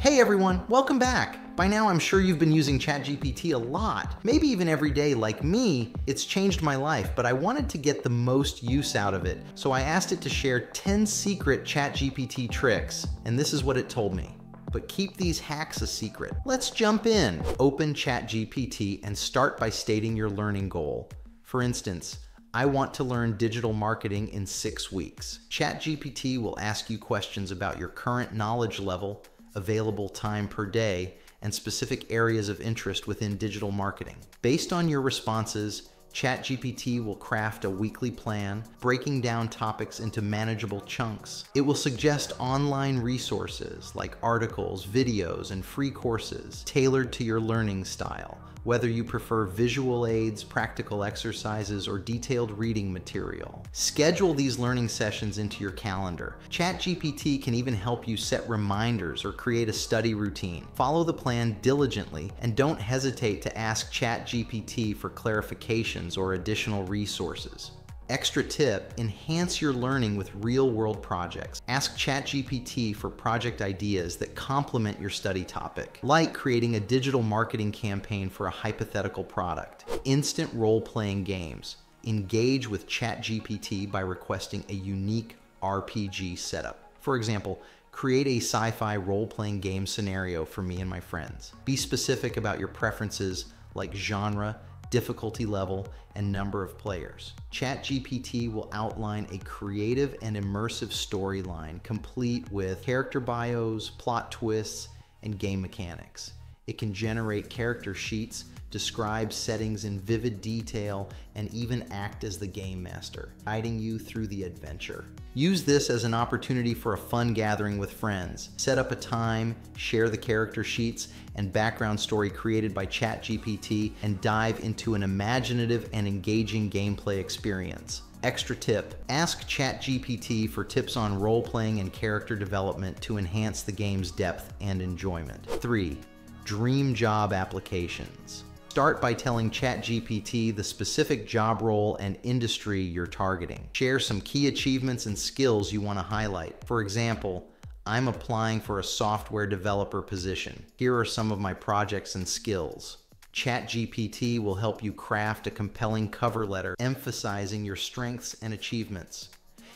Hey everyone, welcome back. By now, I'm sure you've been using ChatGPT a lot, maybe even every day like me. It's changed my life, but I wanted to get the most use out of it, so I asked it to share 10 secret ChatGPT tricks, and this is what it told me. But keep these hacks a secret. Let's jump in. Open ChatGPT and start by stating your learning goal. For instance, I want to learn digital marketing in six weeks. ChatGPT will ask you questions about your current knowledge level, available time per day, and specific areas of interest within digital marketing. Based on your responses, ChatGPT will craft a weekly plan, breaking down topics into manageable chunks. It will suggest online resources like articles, videos, and free courses tailored to your learning style whether you prefer visual aids, practical exercises, or detailed reading material. Schedule these learning sessions into your calendar. ChatGPT can even help you set reminders or create a study routine. Follow the plan diligently and don't hesitate to ask ChatGPT for clarifications or additional resources. Extra tip, enhance your learning with real world projects. Ask ChatGPT for project ideas that complement your study topic, like creating a digital marketing campaign for a hypothetical product. Instant role playing games. Engage with ChatGPT by requesting a unique RPG setup. For example, create a sci fi role playing game scenario for me and my friends. Be specific about your preferences like genre difficulty level, and number of players. ChatGPT will outline a creative and immersive storyline complete with character bios, plot twists, and game mechanics. It can generate character sheets describe settings in vivid detail, and even act as the game master, guiding you through the adventure. Use this as an opportunity for a fun gathering with friends. Set up a time, share the character sheets and background story created by ChatGPT, and dive into an imaginative and engaging gameplay experience. Extra tip Ask ChatGPT for tips on role playing and character development to enhance the game's depth and enjoyment. 3. Dream Job Applications. Start by telling ChatGPT the specific job role and industry you're targeting. Share some key achievements and skills you want to highlight. For example, I'm applying for a software developer position. Here are some of my projects and skills. ChatGPT will help you craft a compelling cover letter emphasizing your strengths and achievements.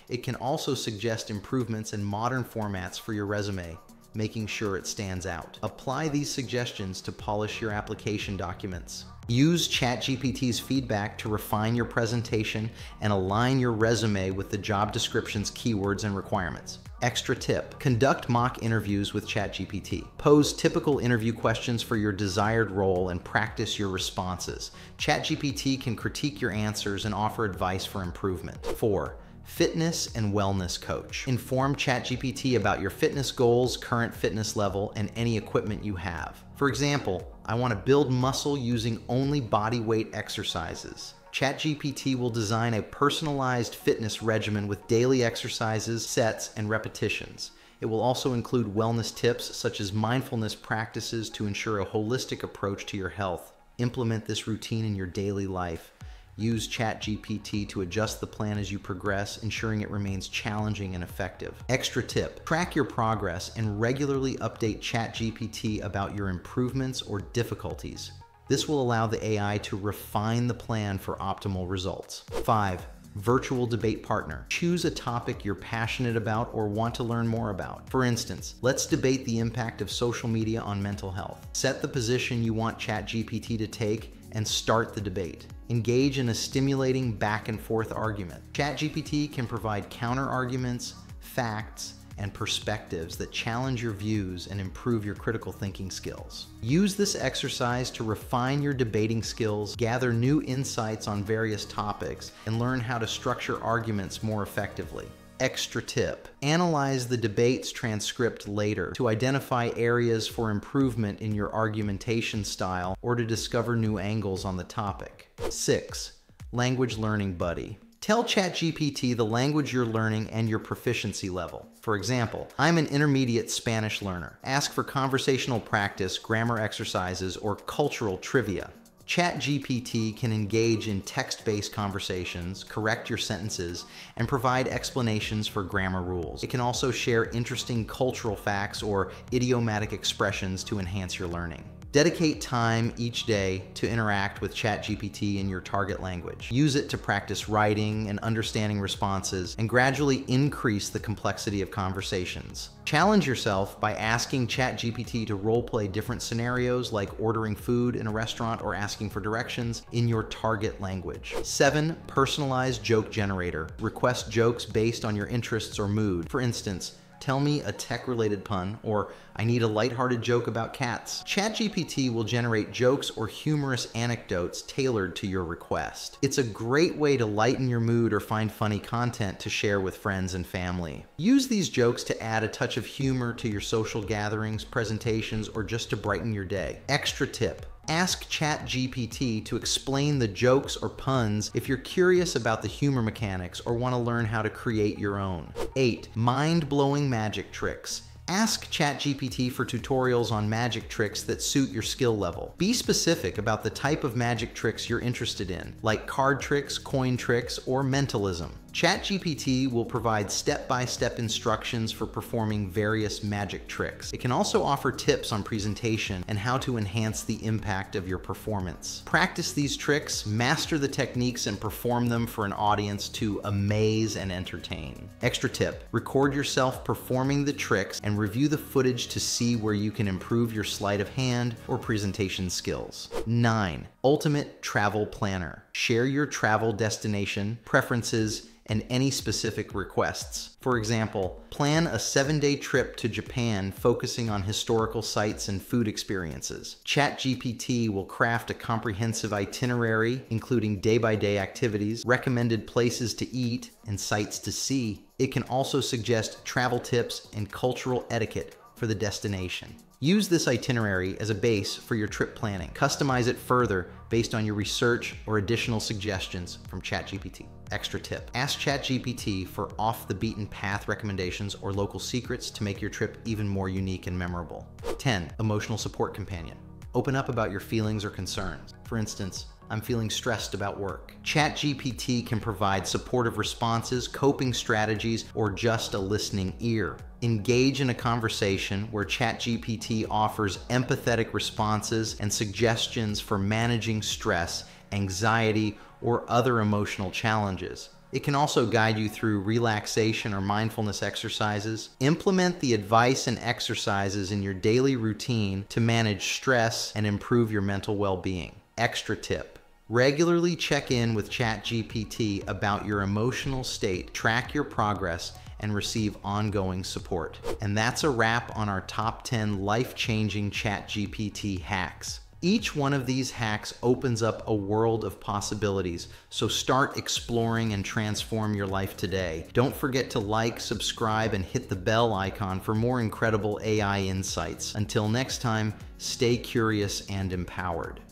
It can also suggest improvements in modern formats for your resume making sure it stands out. Apply these suggestions to polish your application documents. Use ChatGPT's feedback to refine your presentation and align your resume with the job description's keywords and requirements. Extra tip conduct mock interviews with ChatGPT. Pose typical interview questions for your desired role and practice your responses. ChatGPT can critique your answers and offer advice for improvement. 4 fitness and wellness coach. Inform ChatGPT about your fitness goals, current fitness level, and any equipment you have. For example, I want to build muscle using only body weight exercises. ChatGPT will design a personalized fitness regimen with daily exercises, sets, and repetitions. It will also include wellness tips such as mindfulness practices to ensure a holistic approach to your health. Implement this routine in your daily life Use ChatGPT to adjust the plan as you progress, ensuring it remains challenging and effective. Extra tip track your progress and regularly update ChatGPT about your improvements or difficulties. This will allow the AI to refine the plan for optimal results. 5 virtual debate partner. Choose a topic you're passionate about or want to learn more about. For instance, let's debate the impact of social media on mental health. Set the position you want ChatGPT to take and start the debate. Engage in a stimulating back and forth argument. ChatGPT can provide counter arguments, facts, and perspectives that challenge your views and improve your critical thinking skills. Use this exercise to refine your debating skills, gather new insights on various topics, and learn how to structure arguments more effectively. Extra tip Analyze the debate's transcript later to identify areas for improvement in your argumentation style or to discover new angles on the topic. 6. Language Learning Buddy Tell ChatGPT the language you're learning and your proficiency level. For example, I'm an intermediate Spanish learner. Ask for conversational practice, grammar exercises, or cultural trivia. ChatGPT can engage in text-based conversations, correct your sentences, and provide explanations for grammar rules. It can also share interesting cultural facts or idiomatic expressions to enhance your learning. Dedicate time each day to interact with ChatGPT in your target language. Use it to practice writing and understanding responses and gradually increase the complexity of conversations. Challenge yourself by asking ChatGPT to roleplay different scenarios like ordering food in a restaurant or asking for directions in your target language. 7. Personalized joke generator. Request jokes based on your interests or mood. For instance, tell me a tech related pun, or I need a lighthearted joke about cats. ChatGPT will generate jokes or humorous anecdotes tailored to your request. It's a great way to lighten your mood or find funny content to share with friends and family. Use these jokes to add a touch of humor to your social gatherings, presentations, or just to brighten your day. Extra tip Ask ChatGPT to explain the jokes or puns if you're curious about the humor mechanics or want to learn how to create your own. 8. Mind-blowing magic tricks. Ask ChatGPT for tutorials on magic tricks that suit your skill level. Be specific about the type of magic tricks you're interested in, like card tricks, coin tricks, or mentalism. ChatGPT will provide step-by-step instructions for performing various magic tricks. It can also offer tips on presentation and how to enhance the impact of your performance. Practice these tricks, master the techniques, and perform them for an audience to amaze and entertain. Extra tip, record yourself performing the tricks and review the footage to see where you can improve your sleight of hand or presentation skills. 9. Ultimate Travel Planner. Share your travel destination, preferences, and any specific requests. For example, plan a seven day trip to Japan focusing on historical sites and food experiences. ChatGPT will craft a comprehensive itinerary, including day by day activities, recommended places to eat, and sites to see. It can also suggest travel tips and cultural etiquette for the destination. Use this itinerary as a base for your trip planning. Customize it further based on your research or additional suggestions from ChatGPT. Extra tip, ask ChatGPT for off the beaten path recommendations or local secrets to make your trip even more unique and memorable. 10. Emotional support companion. Open up about your feelings or concerns. For instance, I'm feeling stressed about work. ChatGPT can provide supportive responses, coping strategies, or just a listening ear. Engage in a conversation where ChatGPT offers empathetic responses and suggestions for managing stress, anxiety, or other emotional challenges. It can also guide you through relaxation or mindfulness exercises. Implement the advice and exercises in your daily routine to manage stress and improve your mental well being. Extra tip regularly check in with ChatGPT about your emotional state, track your progress, and receive ongoing support. And that's a wrap on our top 10 life changing ChatGPT hacks. Each one of these hacks opens up a world of possibilities, so start exploring and transform your life today. Don't forget to like, subscribe, and hit the bell icon for more incredible AI insights. Until next time, stay curious and empowered.